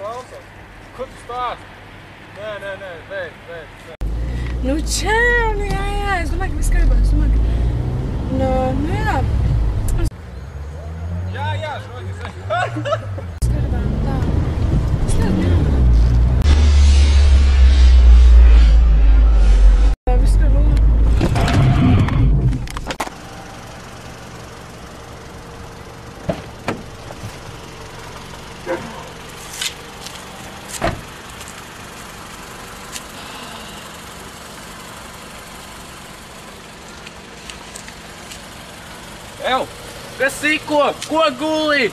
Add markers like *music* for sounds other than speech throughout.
ko tu stāsti? Nē, nē, nē, beidz, beidz. Nu, čau, nu, jā, jā, es domāju, ka viss kārtībā. Es domāju, ka. Nu, nu, jā, Jā, jā, šodien. *laughs* Ew, kas siko? Ko guli?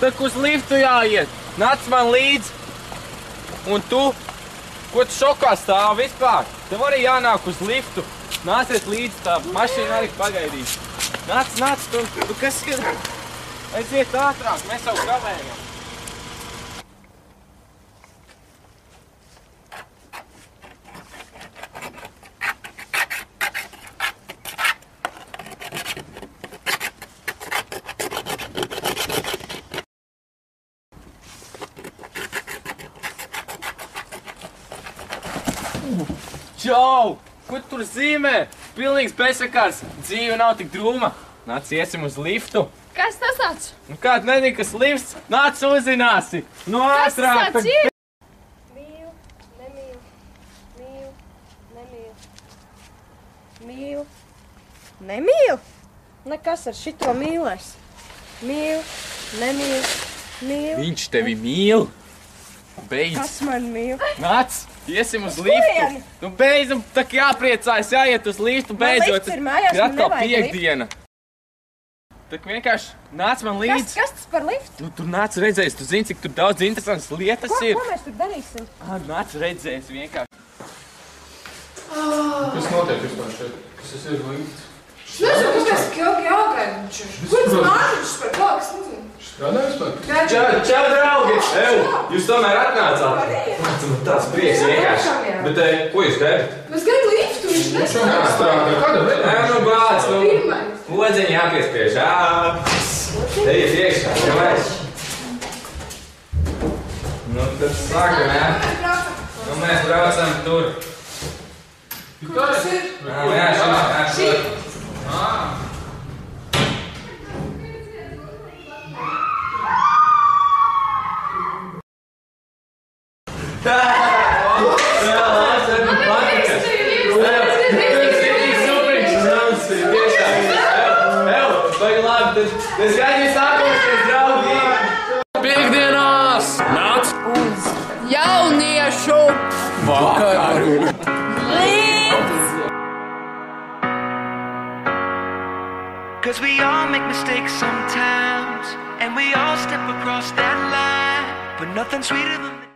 Tak uz liftu jāiet. Nāc man līdzi. Un tu? Ko tu šokā stāv vispār? Tev arī jānāk uz liftu. Nāciet līdzi, tā mašīna arī pagaidīs. Nāc, nāc, tu, tu kas ir? Aiziet ātrāk, mēs jau kavējam. Čau! Ko tu tur zīmē? Pilnīgs bezsakars. Dzīve nav tik drūma. Nāc, iesim uz liftu. Kas tas tāds? Nu, kāda nezina, kas lifts? Nāc, uzzināsi. Nu, Kas tas ātrāk. tāds ir? Mīlu, nemīlu, mīlu, nemīlu, mīlu, nemīlu. Nekas ar šito mīlēs. Mīlu, nemīlu, mīlu. Viņš tevi mīl. Beidz. Kas man mīl? Nāc, iesim uz liftu. Nu, beidzam, tā kā jāpriecājas, jāiet uz liftu. Man Beidzot, lifts ir atkal piekdiena. Tā kā vienkārši nāc man Kas, līdzi. kas tas par liftu? Nu, tur nāc redzēs, tu zini, cik tur daudz interesantas lietas Ko, ir. ko mēs tur darīsim? Ah, nāc redzēs vienkārši. Kas notiek vispār šeit? Kas tas ir līdzi? Nezinu, kāpēc ka ilgi jāgaida viņš ir. Ko tas mākslinieks par to, kas nezinu? Strādā vispār? Čau, čau, draugi! Ew, jūs tomēr atnācāt! Tas man tāds prieks vienkārši. Bet, eh, ko jūs darat? Mēs gan liftu, viņš nestrādā. strādā. Kāda Nē, veida? nu, bāc, nu. Pirmais. Lodziņi jāpiespiež. Ā, Ejiet iekšā, kamēr. Nu, tad sākam, jā. Nu, mēs braucam tur. Kas ir? Ā, Jā, šī, jā, Es gaidīju sākošies, draugi! Piektdienās! Nāc! Jauniešu! Vakar! Cause we all make mistakes sometimes, and we all step across that line. But nothing sweeter than the